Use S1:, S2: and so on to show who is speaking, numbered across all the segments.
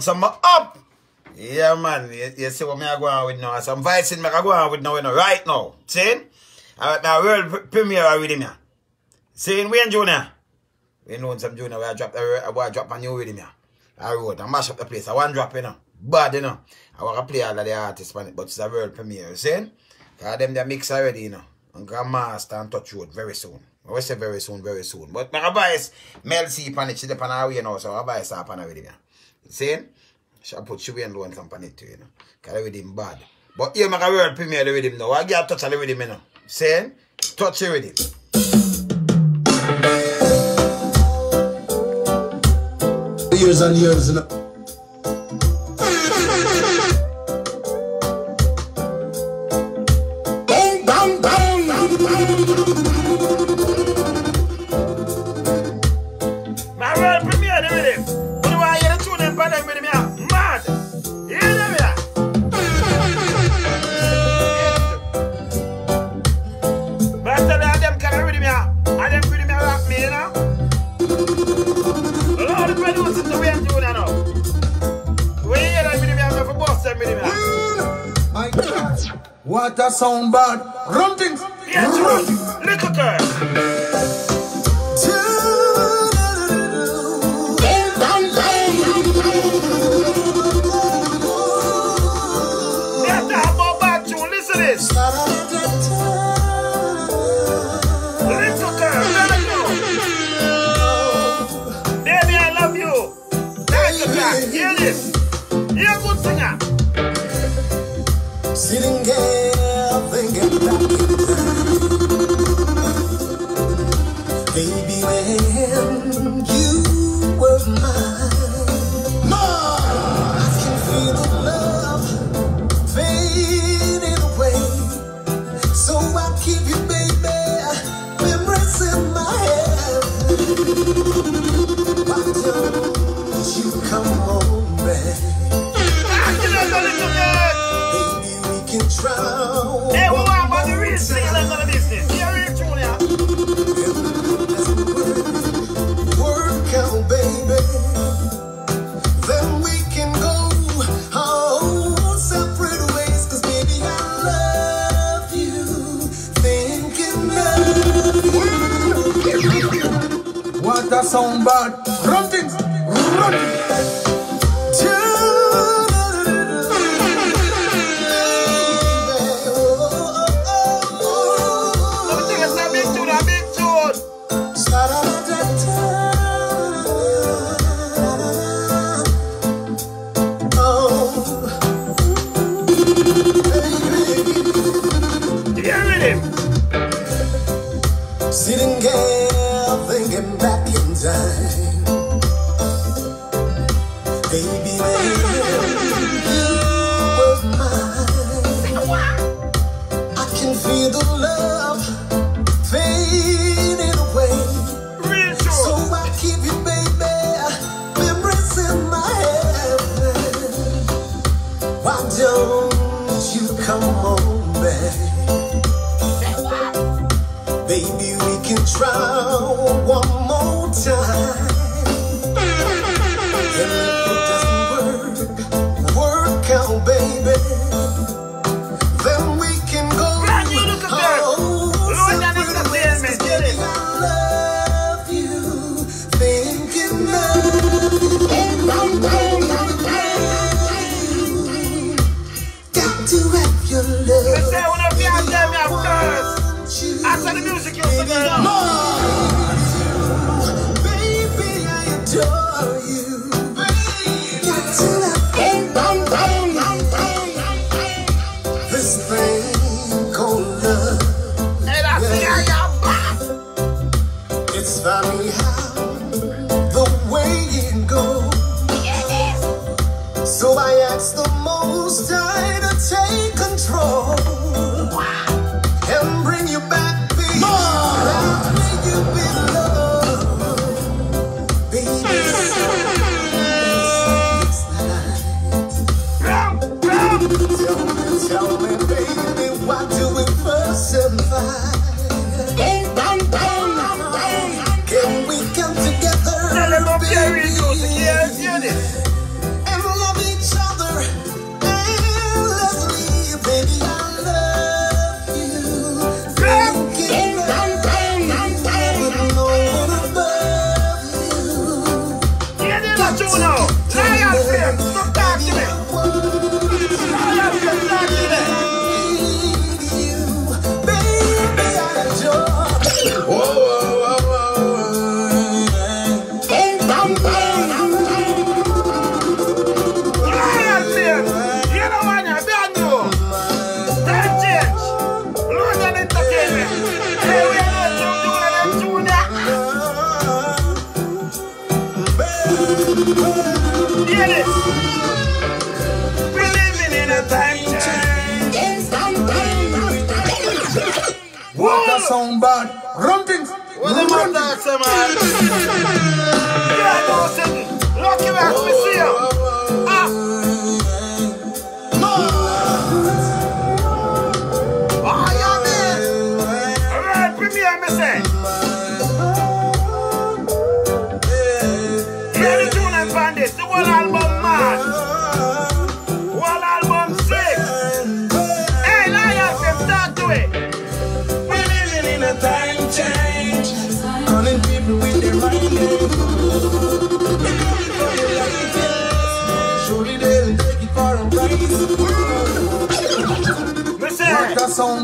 S1: Some up. Yeah, man. You, you see what me are going with now. Some voicing me are going with now, you know, right now. See? Alright, now world premiere already, me. See, Wayne Junior. We know some Junior where I drop the uh, I want to drop a new rhythm, yeah. I wrote, I mash up the place. I want drop, you know. Bad, you know. I want to play all of the artists on it, but it's a world premiere, you see? Because them they mix already, you know. And Grandmaster and Touch Road very soon. I will say very soon, very soon. But my advice, Mel C pan it, she depend on her way now, so I advice her pan already, yeah. See? She'll put you and loan company too, you know. Because the rhythm bad. But here, make a world premiere the rhythm now. I get touch the rhythm, you know. See? Touch the rhythm.
S2: Years and years, you know. What a sound bad. Run things.
S1: Yeah, true. Little girl.
S2: Sound bad. Run things. Run.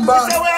S2: Bye.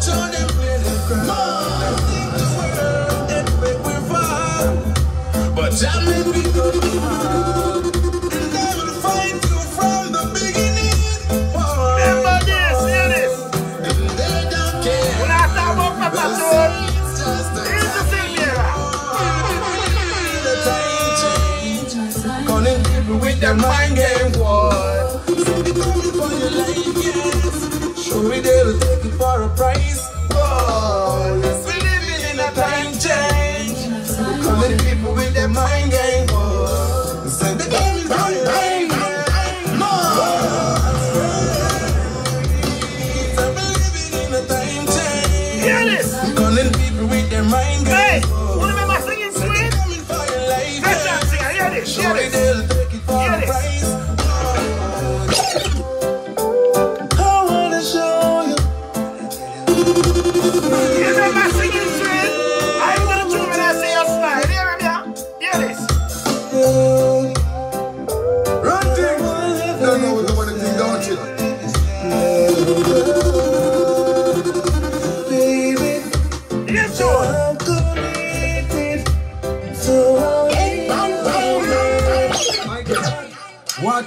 S2: turn it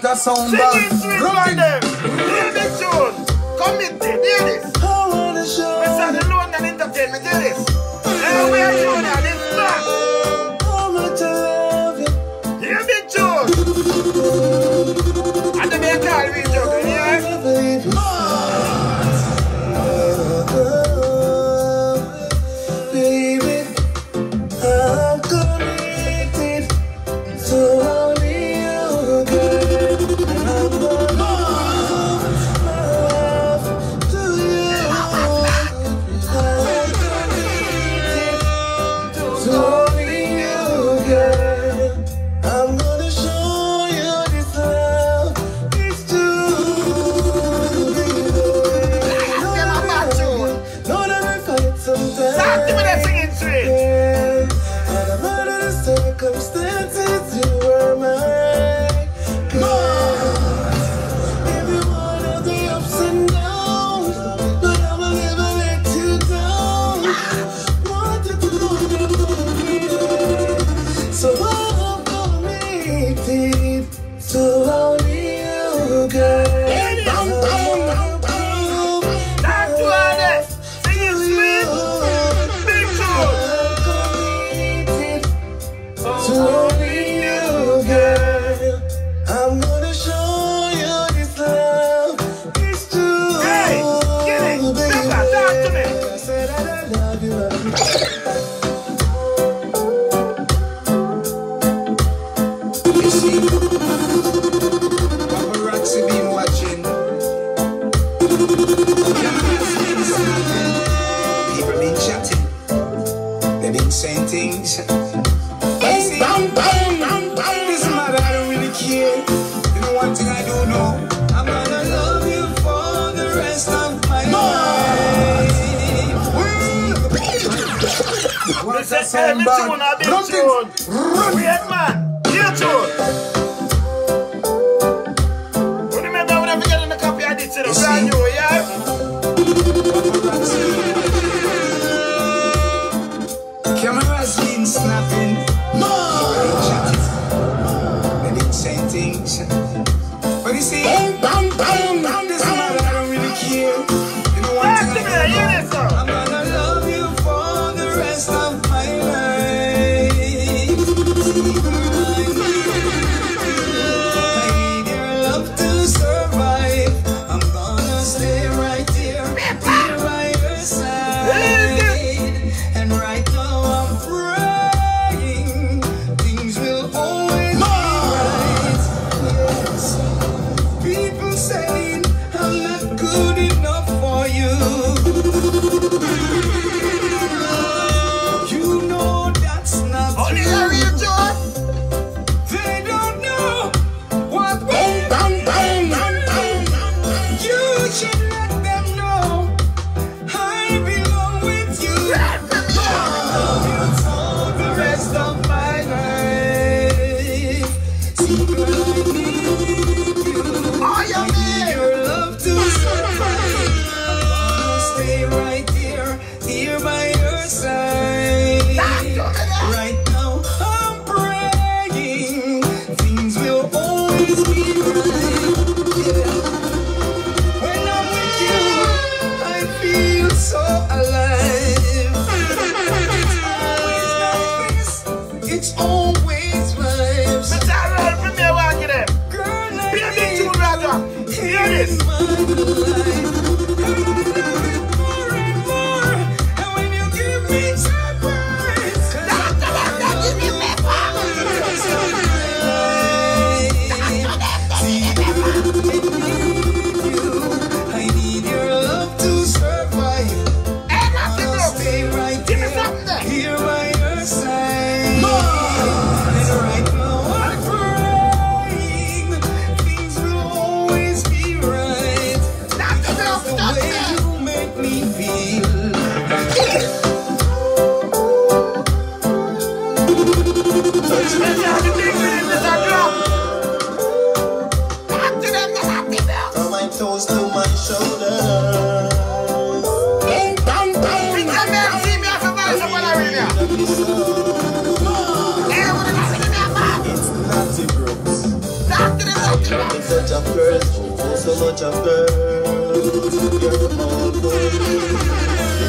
S3: a
S2: sound
S3: Sing it
S2: them.
S3: Hear.
S2: Committee,
S3: hear this.
S2: I want to show.
S3: It's a Lone Don entertainment, hear this. Everywhere we
S2: know that, it's.
S4: here by your side.
S5: such a
S4: girl,
S2: oh so much a girl. You're the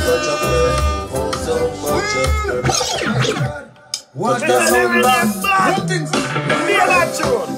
S2: such a girl, oh so much a girl.
S4: What
S2: a number! Nothing's real at.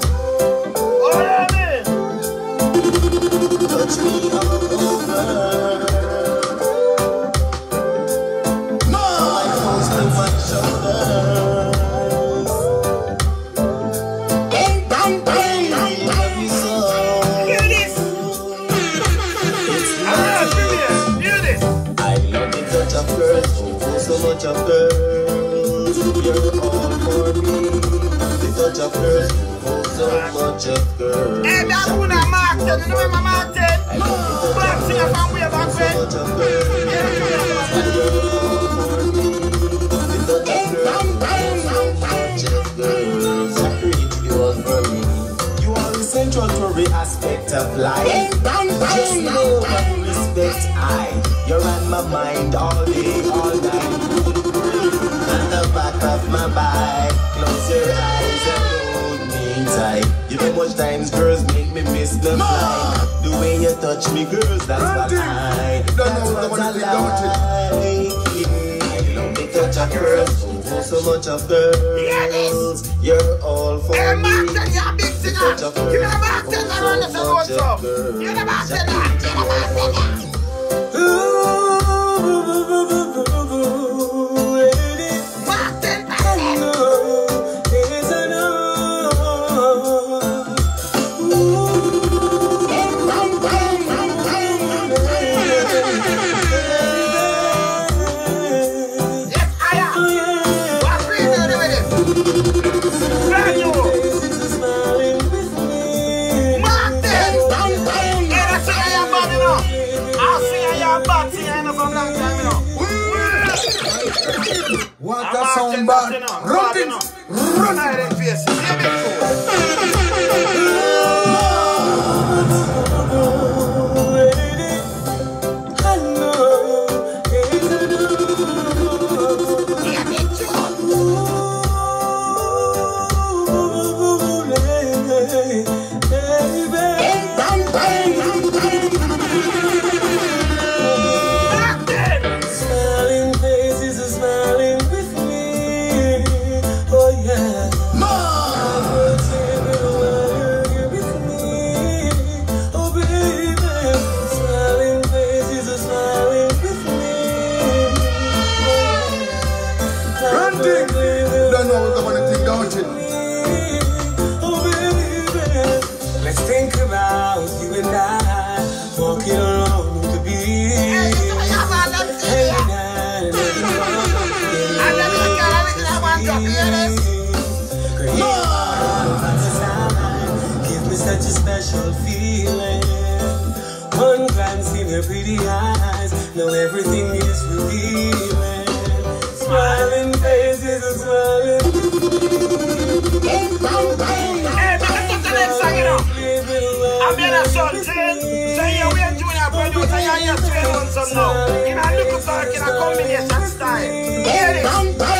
S2: much of girls, oh so much of girls.
S5: Hey, that one a Martin, you remember
S2: Martin?
S5: Black singer from You
S2: are essential to every aspect of life. Just know and respect I. You're on my mind all day, all night on the back of my bike. Close your eyes and hold me tight. You know much times girls make me miss the flight. The way you touch me, girls, that's what I. That's what I like. You know me touch a girl. Oh, so much of girls. You're all for me.
S5: The
S1: touch
S3: a
S5: girls. So much of girls. You're
S3: the
S5: boss of Robin run, run! Robin. working a
S1: convenience and style. Hear it.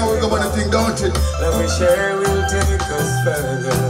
S1: how we go on
S5: the
S3: thing, don't you?
S5: Let me share will take us further.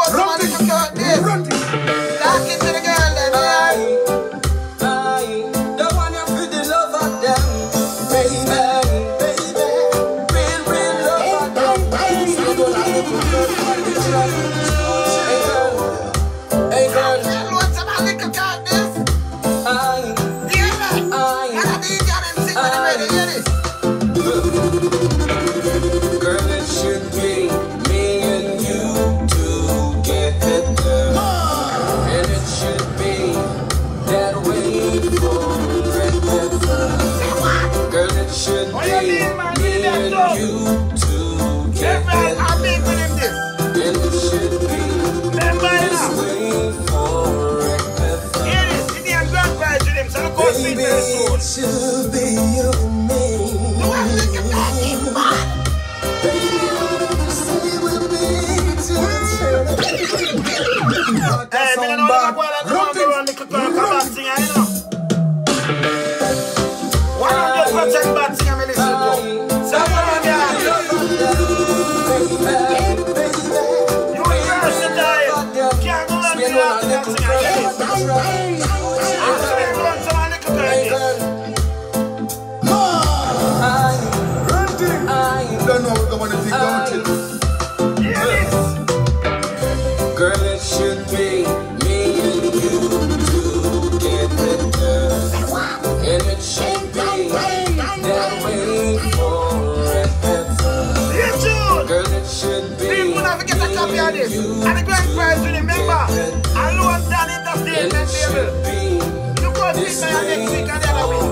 S1: this. And the grand prize, remember, I know I'm done in the
S3: statement, baby. You
S6: go treat me next week and the other week.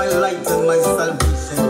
S2: my light and my salvation.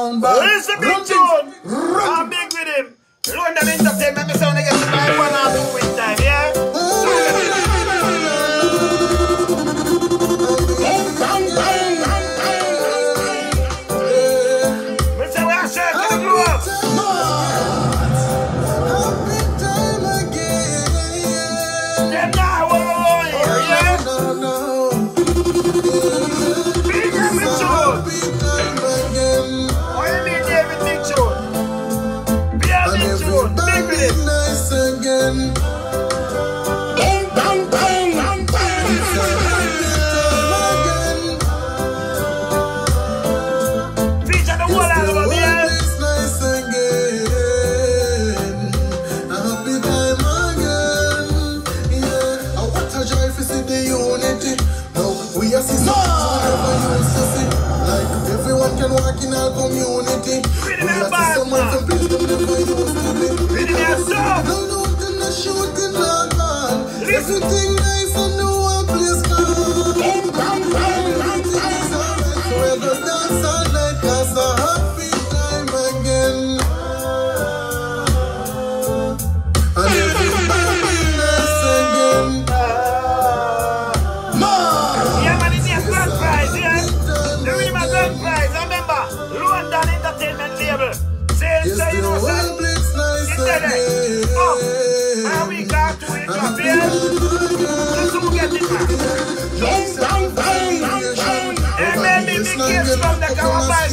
S2: down by. Elizabeth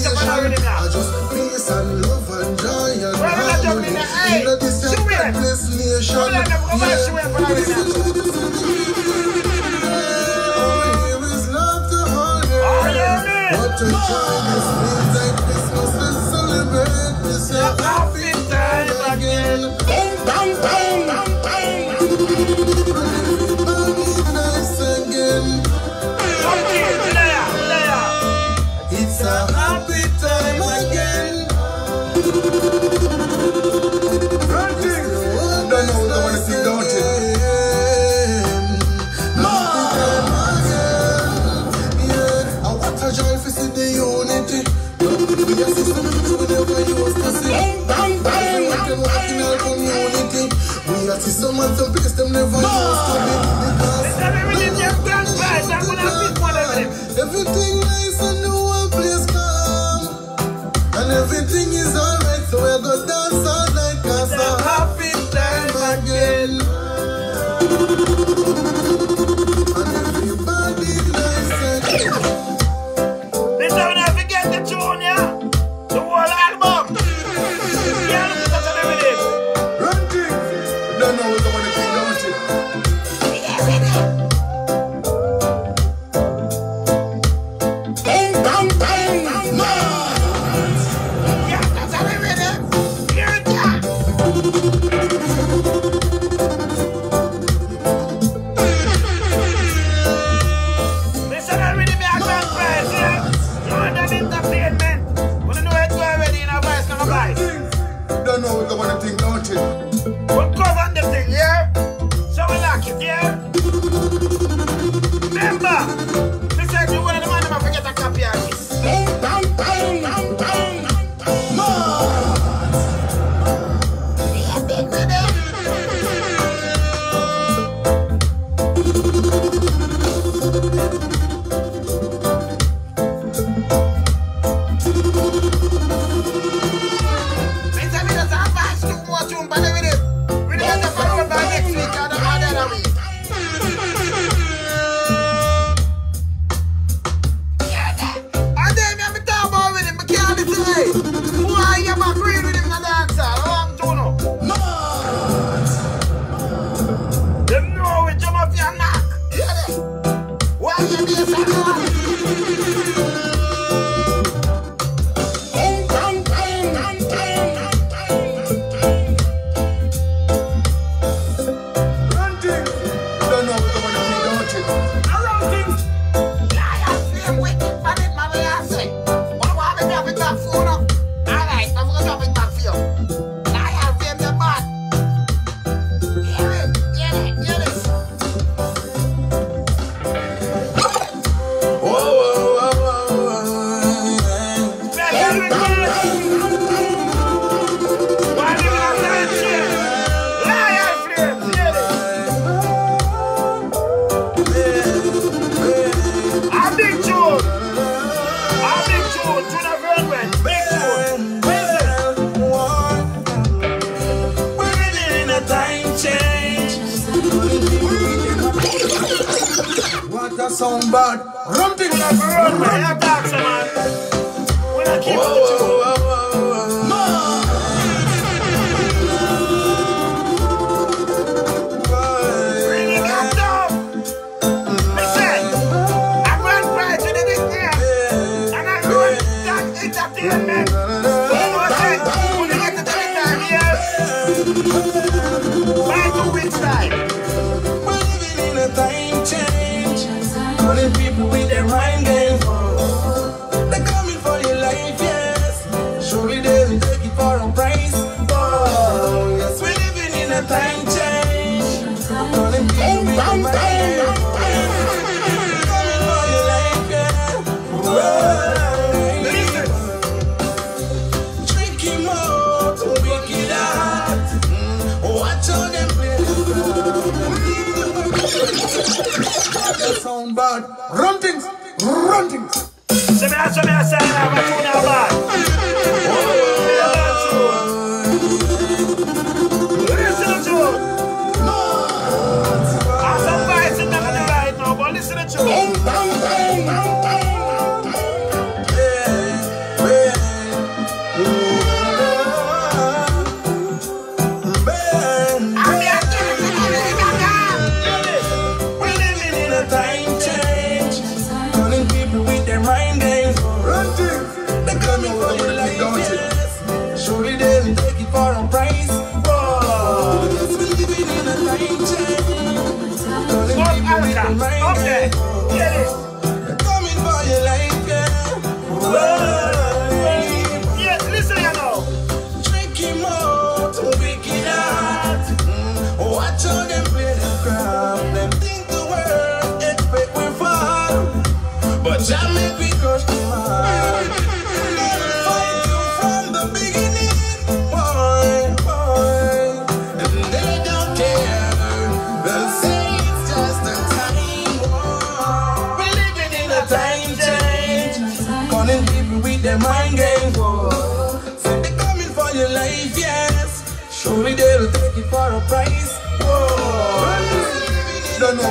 S2: Let's. Just peace and
S7: love and
S3: joy and
S1: nation. Here
S3: is love to. What a joyous this. meu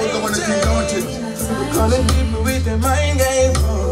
S8: Don't know what
S3: the
S1: one thing, don't?
S3: They calling people with their mind games.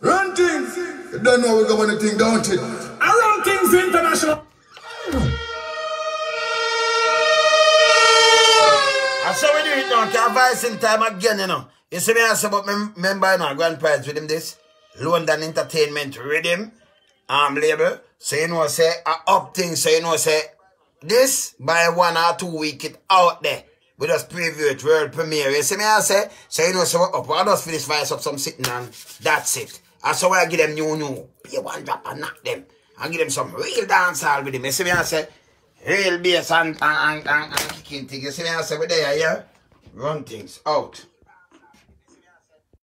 S8: Run things.
S3: You don't
S8: know what the one thing, don't you?
S4: Around Things International.
S1: I saw we do it now, can advice in time again, you know. You see me I say about me member, you know, grand prize riddim this. Lone Don Entertainment Rhythm um label. So you know say I up things, so you know say this by one or two week it out there. We just preview it, world premiere. You see me I say? So you know so up. I just finish vice up some sitting and that's it. And so I give them new new. Pay one drop and knock them. And give them some real dancehall with them. You see me I say? Real bass and and and, and, and kicking things. You see me I say we there, yeah? Run things out.